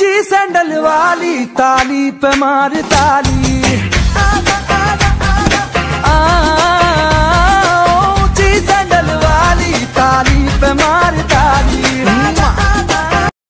ऊँची सैंडल वाली ताली पे मार ताली।